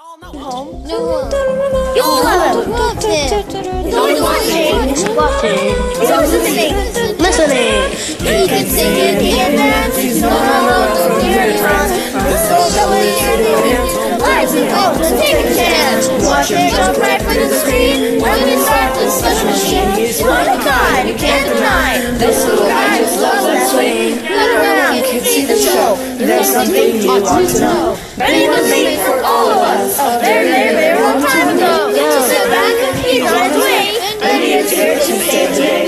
home. No. You'll It's only one thing. Watching. It's always listening. Listening. He can sing and he can dance. He's no longer very fun. The soul that we in Lives and hope to take a chance. Watch it jump right from the screen. When we start this special machine, he's one of a kind. You can't deny. This little guy just loves that swing. Run around, can see the show. There's something you want to know. Bendy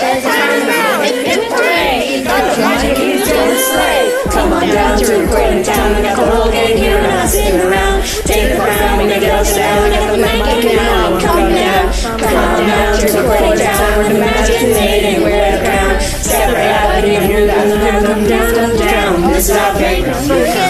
Turn around and. Got the magic. Come on down to recording town. We got the whole gang here and not sitting around. Take the crown, we make it down. We got the mic now. Come down, come on down to recording town. Where the magic is we're the crown. That. Come down, come down. This is our great.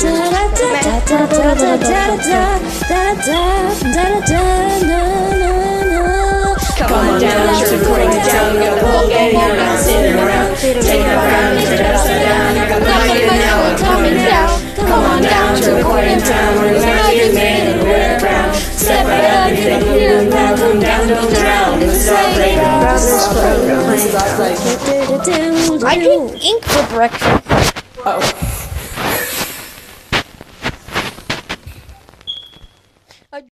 come back in. Come on down, you're recording it down. Got the whole gang here, not sitting around. Take it around, turn upside down. Got the mic and now we're coming down. Come on down to recording town the magic is made and we're proud. Step right up, get here and now come down, don't drown. This is our playground. This is our playground. This is our playground. I drink ink for breakfast. Oh.